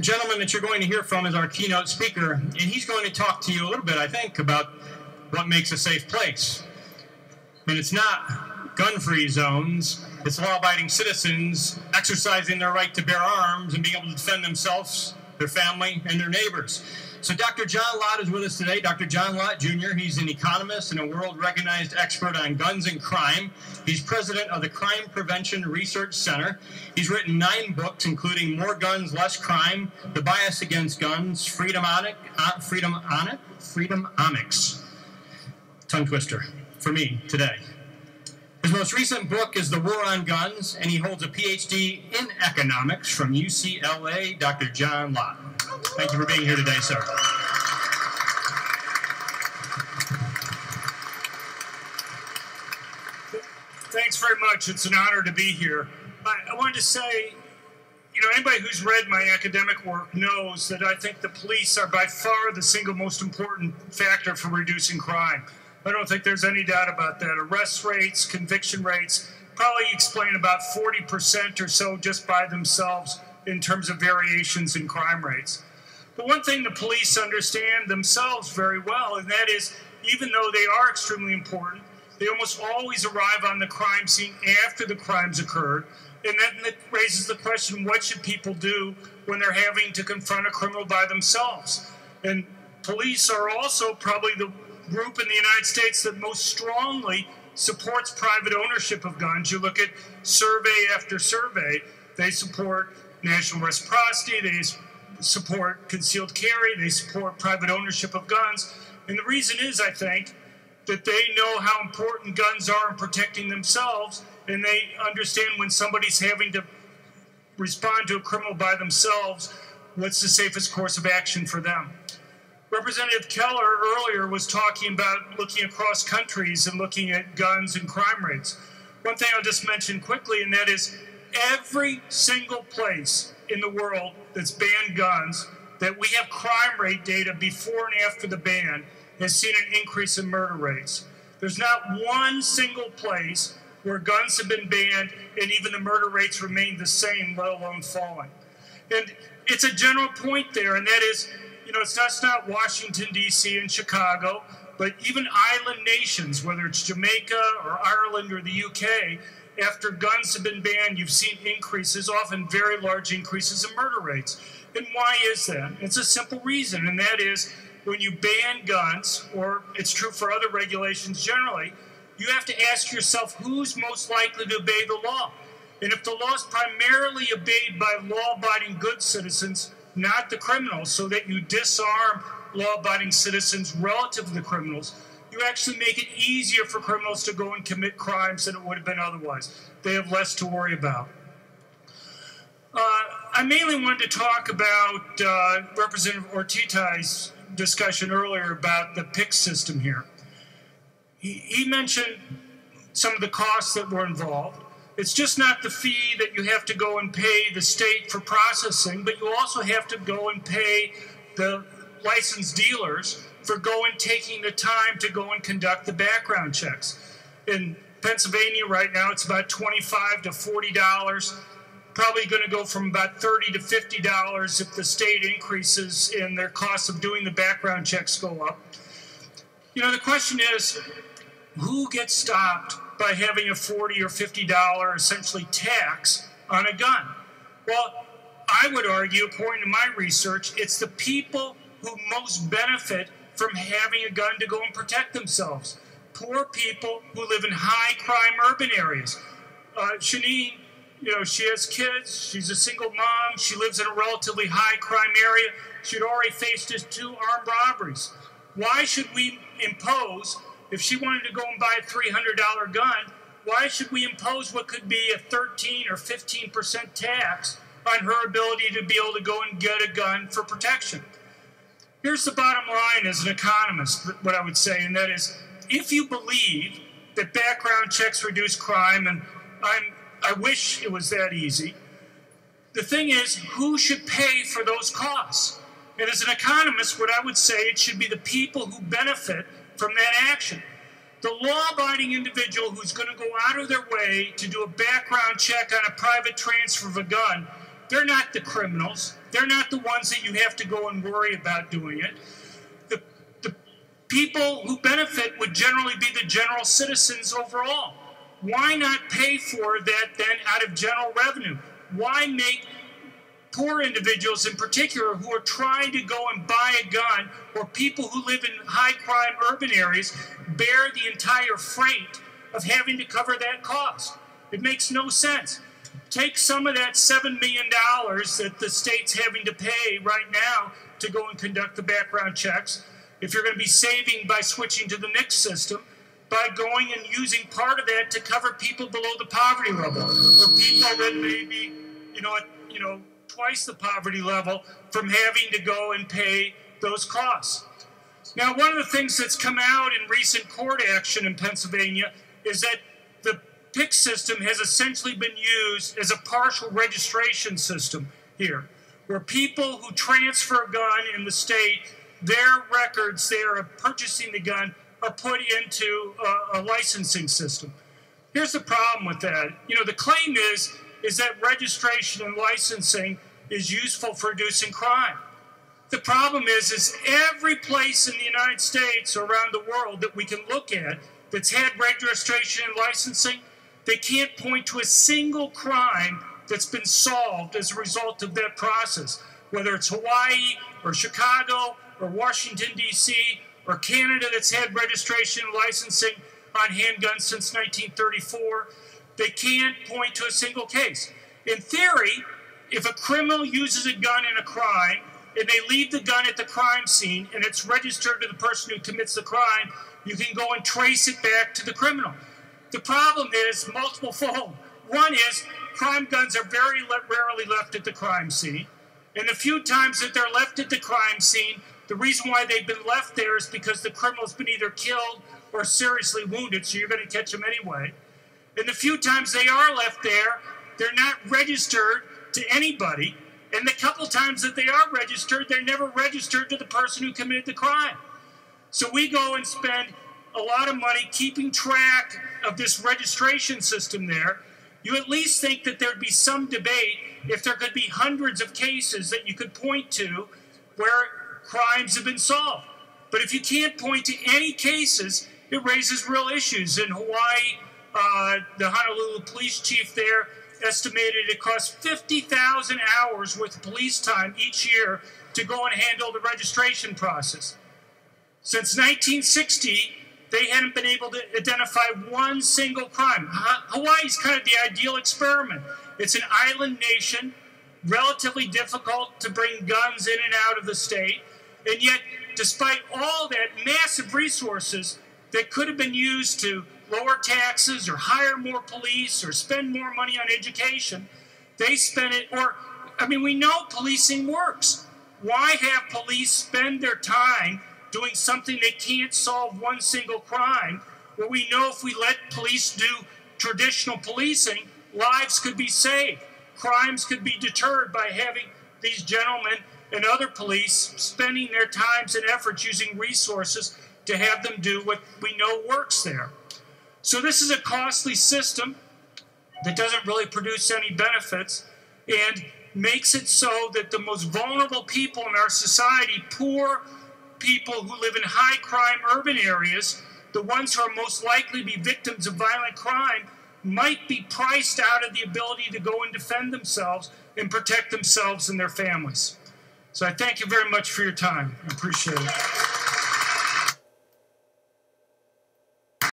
gentleman that you're going to hear from is our keynote speaker, and he's going to talk to you a little bit, I think, about what makes a safe place. And it's not gun free zones, it's law abiding citizens exercising their right to bear arms and being able to defend themselves, their family, and their neighbors. So, Dr. John Lott is with us today. Dr. John Lott Jr., he's an economist and a world recognized expert on guns and crime. He's president of the Crime Prevention Research Center. He's written nine books, including More Guns, Less Crime, The Bias Against Guns, Freedom on It, uh, Freedom on It, Freedonomics. Tongue twister for me today. His most recent book is The War on Guns, and he holds a PhD in economics from UCLA. Dr. John Lott. Thank you for being here today, sir. Thanks very much. It's an honor to be here. I, wanted to say, you know, anybody who's read my academic work knows that I think the police are by far the single most important factor for reducing crime. I don't think there's any doubt about that. Arrest rates, conviction rates probably explain about 40% or so just by themselves in terms of variations in crime rates. But one thing the police understand themselves very well, and that is even though they are extremely important, they almost always arrive on the crime scene after the crimes occurred. And that raises the question what should people do when they're having to confront a criminal by themselves? And police are also probably the group in the United States that most strongly supports private ownership of guns. You look at survey after survey, they support national reciprocity, they support concealed carry, they support private ownership of guns. And the reason is, I think, that they know how important guns are in protecting themselves, and they understand when somebody's having to respond to a criminal by themselves, what's the safest course of action for them. Representative Keller earlier was talking about looking across countries and looking at guns and crime rates. One thing I'll just mention quickly, and that is every single place in the world that's banned guns that we have crime rate data before and after the ban has seen an increase in murder rates. There's not one single place where guns have been banned and even the murder rates remain the same, let alone falling. And it's a general point there, and that is, you know, it's just not Washington, D.C. and Chicago, but even island nations, whether it's Jamaica or Ireland or the UK, after guns have been banned, you've seen increases, often very large increases in murder rates. And why is that? It's a simple reason, and that is when you ban guns, or it's true for other regulations generally, you have to ask yourself who's most likely to obey the law. And if the law is primarily obeyed by law abiding good citizens, not the criminals, so that you disarm law abiding citizens relative to the criminals, you actually make it easier for criminals to go and commit crimes than it would have been otherwise. They have less to worry about. Uh, I mainly wanted to talk about uh, Representative Ortitay's discussion earlier about the PIC system here. He, he mentioned some of the costs that were involved. It's just not the fee that you have to go and pay the state for processing, but you also have to go and pay the licensed dealers for going taking the time to go and conduct the background checks. In Pennsylvania right now, it's about twenty-five to forty dollars. Probably going to go from about thirty to fifty dollars if the state increases and their cost of doing the background checks go up. You know, the question is, who gets stopped by having a forty or fifty dollar essentially tax on a gun? Well, I would argue, according to my research, it's the people who most benefit from having a gun to go and protect themselves. Poor people who live in high crime urban areas. Uh, Shanine, you know, she has kids. She's a single mom. She lives in a relatively high crime area. She'd already faced just two armed robberies. Why should we impose, if she wanted to go and buy a $300 gun, why should we impose what could be a 13 or 15% tax on her ability to be able to go and get a gun for protection? Here's the bottom line as an economist, what I would say, and that is if you believe that background checks reduce crime, and I'm, I wish it was that easy, the thing is, who should pay for those costs? And as an economist, what I would say it should be the people who benefit from that action. The law abiding individual who's going to go out of their way to do a background check on a private transfer of a gun, they're not the criminals. They're not the ones that you have to go and worry about doing it. The, the people who benefit would generally be the general citizens overall. Why not pay for that then out of general revenue? Why make poor individuals in particular who are trying to go and buy a gun or people who live in high crime urban areas bear the entire freight of having to cover that cost. It makes no sense. Take some of that $7 million that the state's having to pay right now to go and conduct the background checks. If you're going to be saving by switching to the NICS system, by going and using part of that to cover people below the poverty level or people that may be, you know, you know, twice the poverty level from having to go and pay those costs. Now, one of the things that's come out in recent court action in Pennsylvania is that the PIC system has essentially been used as a partial registration system here, where people who transfer a gun in the state, their records there of purchasing the gun are put into a, a licensing system. Here's the problem with that. You know, the claim is is that registration and licensing is useful for reducing crime. The problem is, is every place in the United States or around the world that we can look at that's had registration and licensing, they can't point to a single crime that's been solved as a result of that process, whether it's Hawaii or Chicago or Washington, D.C., or Canada that's had registration and licensing on handguns since 1934. They can't point to a single case. In theory, if a criminal uses a gun in a crime and they leave the gun at the crime scene and it's registered to the person who commits the crime, you can go and trace it back to the criminal. The problem is multiple fold. One is crime guns are very rarely left at the crime scene. And the few times that they're left at the crime scene, the reason why they've been left there is because the criminal's been either killed or seriously wounded, so you're going to catch them anyway. And the few times they are left there, they're not registered to anybody. And the couple times that they are registered, they're never registered to the person who committed the crime. So we go and spend a lot of money keeping track of this registration system there. You at least think that there'd be some debate if there could be hundreds of cases that you could point to where crimes have been solved. But if you can't point to any cases, it raises real issues. In Hawaii, uh, the Honolulu police chief there estimated it costs 50,000 hours worth of police time each year to go and handle the registration process. Since 1960, they hadn't been able to identify one single crime. Hawaii is kind of the ideal experiment. It's an island nation, relatively difficult to bring guns in and out of the state, and yet, despite all that massive resources that could have been used to lower taxes or hire more police or spend more money on education. They spend it, or, I mean, we know policing works. Why have police spend their time doing something they can't solve one single crime where we know if we let police do traditional policing, lives could be saved, crimes could be deterred by having these gentlemen and other police spending their times and efforts using resources to have them do what we know works there. So this is a costly system that doesn't really produce any benefits and makes it so that the most vulnerable people in our society, poor people who live in high crime urban areas, the ones who are most likely to be victims of violent crime, might be priced out of the ability to go and defend themselves and protect themselves and their families. So I thank you very much for your time. I appreciate it.